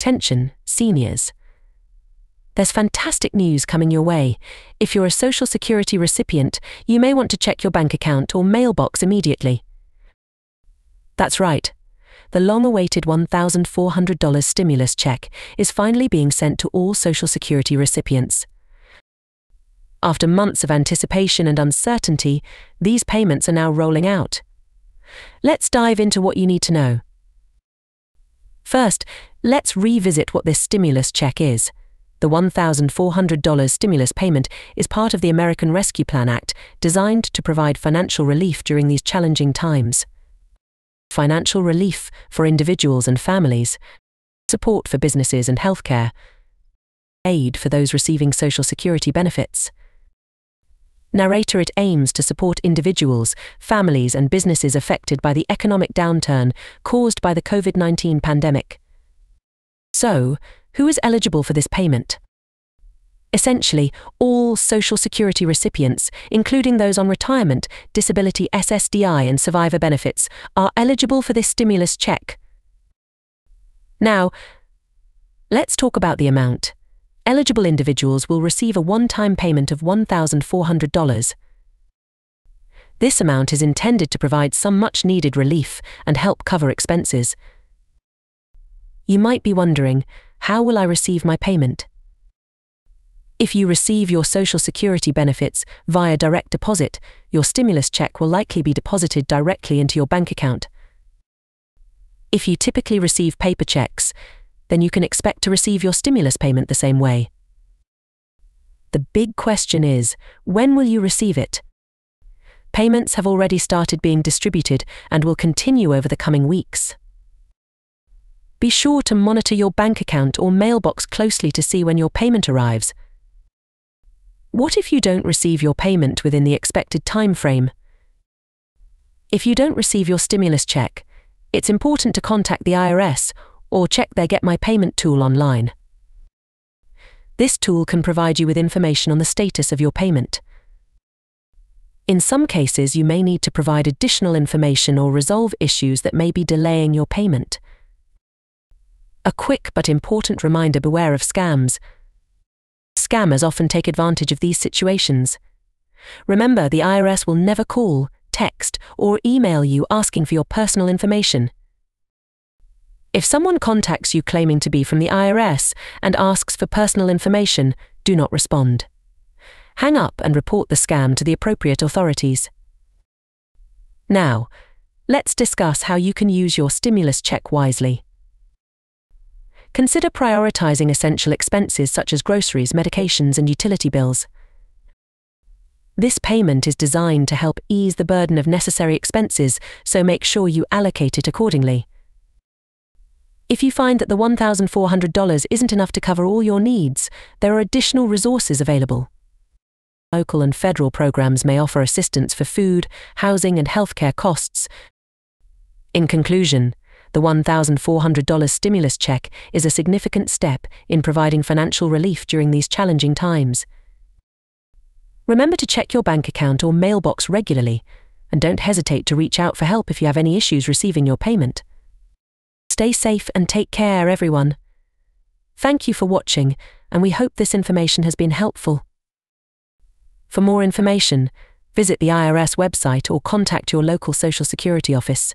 Attention, seniors. There's fantastic news coming your way. If you're a Social Security recipient, you may want to check your bank account or mailbox immediately. That's right. The long awaited $1,400 stimulus check is finally being sent to all Social Security recipients. After months of anticipation and uncertainty, these payments are now rolling out. Let's dive into what you need to know. First, let's revisit what this stimulus check is. The $1,400 stimulus payment is part of the American Rescue Plan Act, designed to provide financial relief during these challenging times. Financial relief for individuals and families, support for businesses and healthcare, aid for those receiving Social Security benefits. Narrator It aims to support individuals, families, and businesses affected by the economic downturn caused by the COVID 19 pandemic. So, who is eligible for this payment? Essentially, all Social Security recipients, including those on retirement, disability SSDI, and survivor benefits, are eligible for this stimulus check. Now, let's talk about the amount. Eligible individuals will receive a one time payment of $1,400. This amount is intended to provide some much needed relief and help cover expenses. You might be wondering, how will I receive my payment? If you receive your Social Security benefits via direct deposit, your stimulus check will likely be deposited directly into your bank account. If you typically receive paper checks, then you can expect to receive your stimulus payment the same way. The big question is when will you receive it? Payments have already started being distributed and will continue over the coming weeks. Be sure to monitor your bank account or mailbox closely to see when your payment arrives. What if you don't receive your payment within the expected time frame? If you don't receive your stimulus check, it's important to contact the IRS or check their Get My Payment tool online. This tool can provide you with information on the status of your payment. In some cases, you may need to provide additional information or resolve issues that may be delaying your payment. A quick but important reminder beware of scams. Scammers often take advantage of these situations. Remember, the IRS will never call, text, or email you asking for your personal information. If someone contacts you claiming to be from the IRS and asks for personal information, do not respond. Hang up and report the scam to the appropriate authorities. Now, let's discuss how you can use your stimulus check wisely. Consider prioritizing essential expenses such as groceries, medications, and utility bills. This payment is designed to help ease the burden of necessary expenses, so make sure you allocate it accordingly. If you find that the $1,400 isn't enough to cover all your needs, there are additional resources available. Local and federal programs may offer assistance for food, housing, and healthcare costs. In conclusion, the $1,400 stimulus check is a significant step in providing financial relief during these challenging times. Remember to check your bank account or mailbox regularly, and don't hesitate to reach out for help if you have any issues receiving your payment. Stay safe and take care, everyone. Thank you for watching, and we hope this information has been helpful. For more information, visit the IRS website or contact your local Social Security office.